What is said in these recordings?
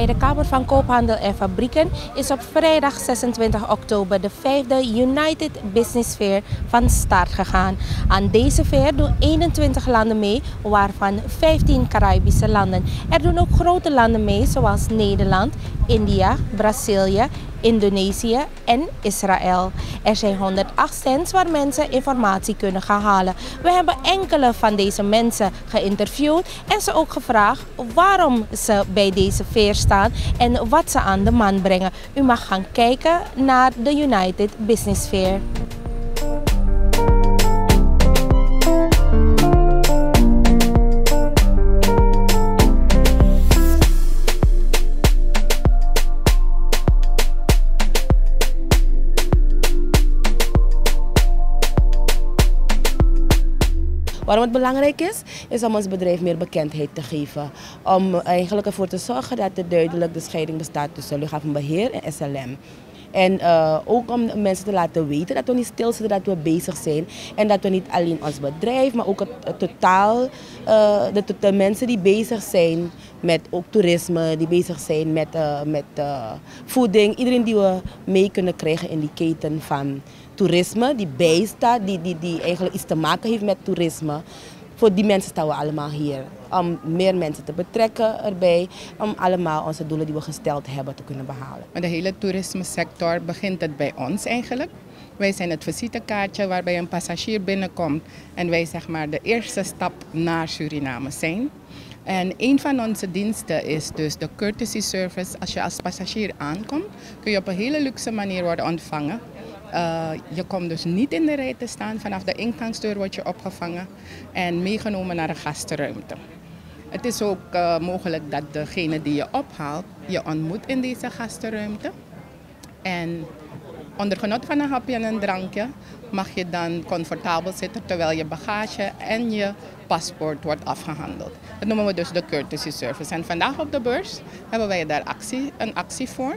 Bij de Kamer van Koophandel en Fabrieken is op vrijdag 26 oktober de vijfde United Business Fair van start gegaan. Aan deze fair doen 21 landen mee, waarvan 15 Caribische landen. Er doen ook grote landen mee, zoals Nederland, India, Brazilië, Indonesië en Israël. Er zijn 108 stands waar mensen informatie kunnen gaan halen. We hebben enkele van deze mensen geïnterviewd en ze ook gevraagd waarom ze bij deze fair staan en wat ze aan de man brengen. U mag gaan kijken naar de United Business Fair. Waarom het belangrijk is, is om ons bedrijf meer bekendheid te geven. Om eigenlijk ervoor te zorgen dat er duidelijk de scheiding bestaat tussen luchthavenbeheer en SLM. En uh, ook om mensen te laten weten dat we niet stilzitten, dat we bezig zijn. En dat we niet alleen ons bedrijf, maar ook het, totaal, uh, de, de, mensen die bezig zijn met ook toerisme, die bezig zijn met, uh, met voeding. Iedereen die we mee kunnen krijgen in die keten van toerisme, die bijstaat, die, die, die eigenlijk iets te maken heeft met toerisme. Voor die mensen staan we allemaal hier. Om meer mensen te betrekken erbij. Om allemaal onze doelen die we gesteld hebben te kunnen behalen. Maar de hele toerisme sector begint het bij ons eigenlijk. Wij zijn het visitekaartje waarbij een passagier binnenkomt. En wij zeg maar de eerste stap naar Suriname zijn. En een van onze diensten is dus de courtesy service. Als je als passagier aankomt, kun je op een hele luxe manier worden ontvangen. Uh, je komt dus niet in de rij te staan. Vanaf de ingangsdeur word je opgevangen en meegenomen naar een gastenruimte. Het is ook uh, mogelijk dat degene die je ophaalt, je ontmoet in deze gastenruimte. En onder genot van een hapje en een drankje mag je dan comfortabel zitten terwijl je bagage en je paspoort wordt afgehandeld. Dat noemen we dus de courtesy service. En vandaag op de beurs hebben wij daar actie, een actie voor.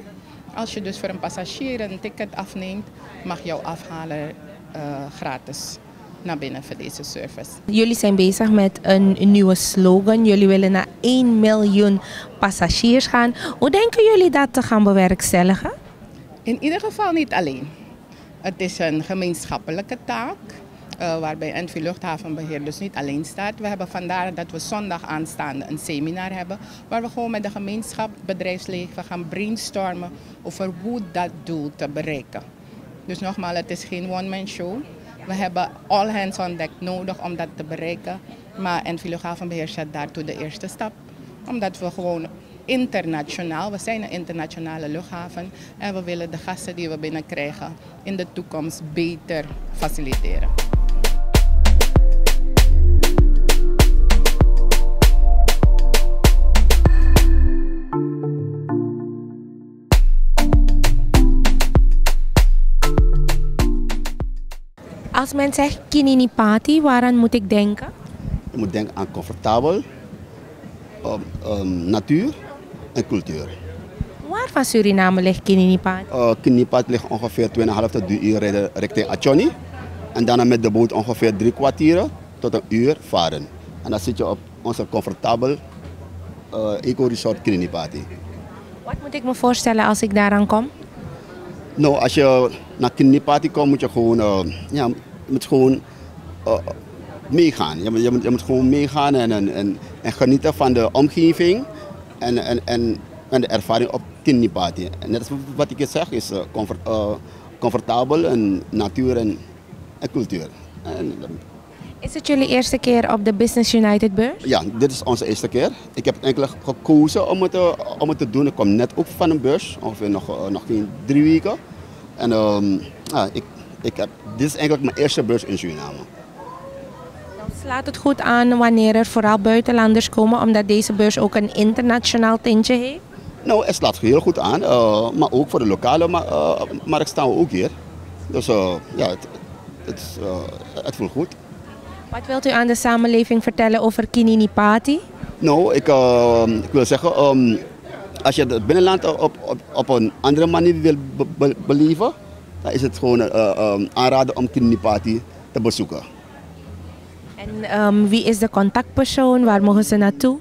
Als je dus voor een passagier een ticket afneemt, mag jouw afhaler uh, gratis naar binnen voor deze service. Jullie zijn bezig met een, een, nieuwe slogan. Jullie willen naar 1 miljoen passagiers gaan. Hoe denken jullie dat te gaan bewerkstelligen? In ieder geval niet alleen. Het is een gemeenschappelijke taak. Uh, waarbij NV Luchthavenbeheer dus niet alleen staat. We hebben vandaar dat we zondag aanstaande een seminar hebben. Waar we gewoon met de gemeenschap, bedrijfsleven gaan brainstormen over hoe dat doel te bereiken. Dus nogmaals, het is geen one-man show. We hebben all hands on deck nodig om dat te bereiken. Maar NV Luchthavenbeheer zet daartoe de eerste stap. Omdat we gewoon internationaal, we zijn een internationale luchthaven. En we willen de gasten die we binnenkrijgen in de toekomst beter faciliteren. Als men zegt Kinini Party, waaraan moet ik denken? Je moet denken aan comfortabel, um, um, natuur en cultuur. Waar van Suriname ligt Kinini Party? Uh, Kinini Party ligt ongeveer 2,5 tot 3 uur rijden richting Achoni. En daarna met de boot ongeveer drie kwartieren tot een uur varen. En dan zit je op onze comfortabel uh, eco-resort Kinini Party. Wat moet ik me voorstellen als ik daaraan kom? Nou, als je naar kinderparty komt, moet je gewoon, uh, ja, je moet gewoon uh, meegaan. Je, je, moet, je moet gewoon meegaan en, en, en, en genieten van de omgeving en, en, en, en de ervaring op. En net wat ik je zeg, is uh, comfort, comfortabel en natuur en, en cultuur. En, is het jullie eerste keer op de Business United beurs? Ja, dit is onze eerste keer. Ik heb eigenlijk gekozen om het, om het te doen. Ik kom net ook van een beurs, ongeveer nog, nog geen drie weken. En um, ja, ik, ik heb, dit is eigenlijk mijn eerste beurs in Suriname. Slaat het goed aan wanneer er vooral buitenlanders komen, omdat deze beurs ook een internationaal tintje heeft? Nou, het slaat heel goed aan, uh, maar ook voor de lokale ma uh, markt staan we ook hier. Dus uh, ja, het, het, het voelt goed. Wat wilt u aan de samenleving vertellen over Kinini Pati? Nou, ik, ik wil zeggen, um, als je het binnenland op, op, op een andere manier wil be be beleven, dan is het gewoon uh, um, aanraden om Kinipati te bezoeken. En um, wie is de contactpersoon? Waar mogen ze naartoe?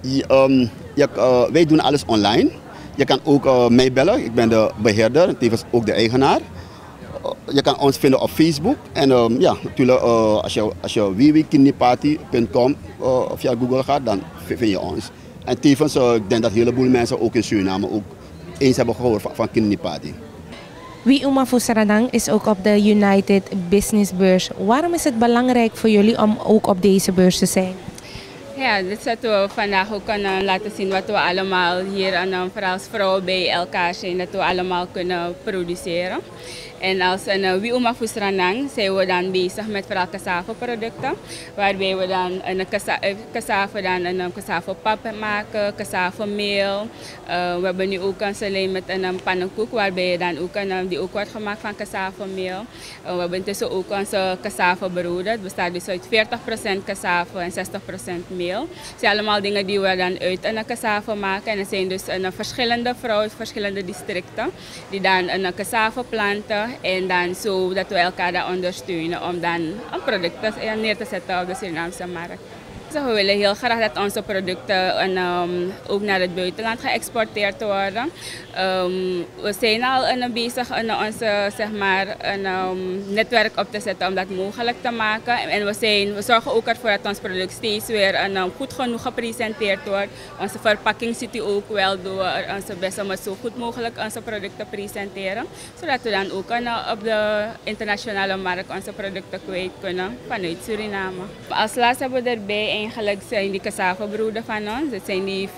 Ja, um, je, uh, wij doen alles online. Je kan ook uh, mij bellen. Ik ben de beheerder, tevens ook de eigenaar. Uh, je kan ons vinden op Facebook. En um, ja, natuurlijk, als je, als je via Google gaat, dan vind je ons. En tevens, ik denk dat een heleboel mensen ook in Suriname ook eens hebben gehoord van, van Wie Uma Fusaradang is ook op de United Business Beurs. Waarom is het belangrijk voor jullie om ook op deze beurs te zijn? Ja, dit zetten we vandaag ook kunnen laten zien wat we allemaal hier, en vooral als vrouwen bij elkaar zijn, dat we allemaal kunnen produceren. En als een uh, Wiuma Fusranang zijn we dan bezig met vooral cassave producten. Waarbij we dan een cassave, dan een cassave pap maken, cassave meel. Uh, we hebben nu ook een salé met een pannenkoek waarbij je dan ook een, die ook wordt gemaakt van cassave meel. Uh, we hebben intussen ook onze cassave broden. Het bestaat dus uit 40% cassave en 60% meel. Het zijn allemaal dingen die we dan uit een cassave maken. En er zijn dus een verschillende vrouwen, verschillende districten die dan een cassave planten en dan zo dat we elkaar dan ondersteunen om dan een product neer te zetten op de Surinaamse markt. We willen heel graag dat onze producten en, um, ook naar het buitenland geëxporteerd worden. Um, we zijn al in, bezig in onze zeg maar, een um, netwerk op te zetten om dat mogelijk te maken. En we, zijn, we zorgen ook ervoor dat ons product steeds weer een, goed genoeg gepresenteerd wordt. Onze verpakking ziet u ook wel door onze best om zo goed mogelijk onze producten te presenteren. Zodat we dan ook op de internationale markt onze producten kwijt kunnen vanuit Suriname. Als laatste hebben we erbij eigenlijk zijn die cassavebroeden van ons. Dat zijn die 40%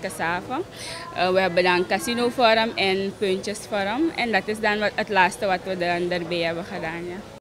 cassave. Uh, we hebben dan casino vorm en puntjesvorm. En dat is dan wat, het laatste wat we dan erbij hebben gedaan. Ja.